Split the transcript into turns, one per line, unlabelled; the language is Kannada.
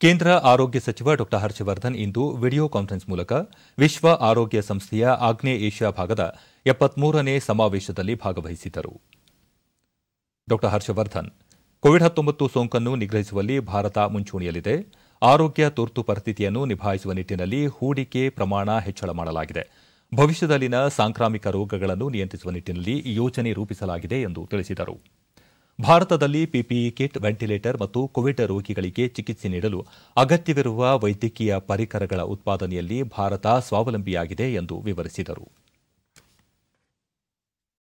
ಕೇಂದ್ರ ಆರೋಗ್ಯ ಸಚಿವ ಡಾ ಹರ್ಷವರ್ಧನ್ ಇಂದು ವಿಡಿಯೋ ಕಾನ್ಫರೆನ್ಸ್ ಮೂಲಕ ವಿಶ್ವ ಆರೋಗ್ಯ ಸಂಸ್ಥೆಯ ಆಗ್ನೇಯ ಏಷ್ಯಾ ಭಾಗದ ಎಪ್ಪತ್ಮೂರನೇ ಸಮಾವೇಶದಲ್ಲಿ ಭಾಗವಹಿಸಿದ್ದರು. ಡಾ ಹರ್ಷವರ್ಧನ್, ಕೋವಿಡ್ ಹತ್ತೊಂಬತ್ತು ಸೋಂಕನ್ನು ನಿಗ್ರಹಿಸುವಲ್ಲಿ ಭಾರತ ಮುಂಚೂಣಿಯಲ್ಲಿದೆ. ಆರೋಗ್ಯ ತುರ್ತು ಪರಿಸ್ಥಿತಿಯನ್ನು ನಿಭಾಯಿಸುವ ನಿಟ್ಟಿನಲ್ಲಿ ಹೂಡಿಕೆ ಪ್ರಮಾಣ ಹೆಚ್ಚಳ ಮಾಡಲಾಗಿದೆ. ಭವಿಷ್ಯದಲ್ಲಿನ ಸಾಂಕ್ರಾಮಿಕ ರೋಗಗಳನ್ನು ನಿಯಂತ್ರಿಸುವ ನಿಟ್ಟಿನಲ್ಲಿ ಯೋಜನೆ ರೂಪಿಸಲಾಗಿದೆ ಎಂದು ತಿಳಿಸಿದರು. ಭಾರತದಲ್ಲಿ ಪಿಪಿಇ ಕಿಟ್, ವೆಂಟಿಲೇಟರ್ ಮತ್ತು ಕೋವಿಡ್ ರೋಗಿಗಳಿಗೆ ಚಿಕಿತ್ಸೆ ನೀಡಲು ಅಗತ್ಯವಿರುವ ವೈದ್ಯಕೀಯ ಪರಿಕರಗಳ ಉತ್ಪಾದನೆಯಲ್ಲಿ ಭಾರತ ಸ್ವಾವಲಂಬಿಯಾಗಿದೆ ಎಂದು ವಿವರಿಸಿದರು.